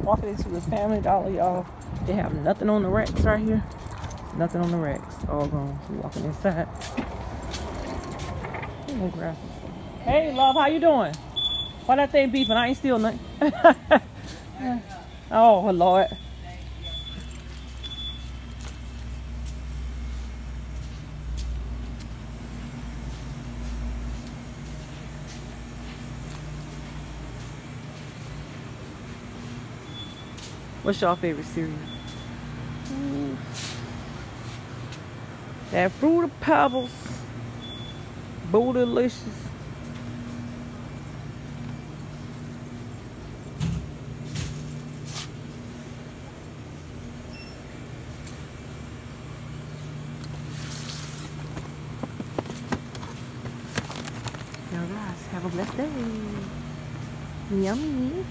Walking into the Family Dollar, y'all. They have nothing on the racks right here. Nothing on the racks. All gone. So walking inside. Hey, love, how you doing? Why that thing beeping? I ain't steal nothing. oh, Lord. What's your favorite cereal? That of Pebbles. Bootylicious. Now guys, have a blessed day. Yummy.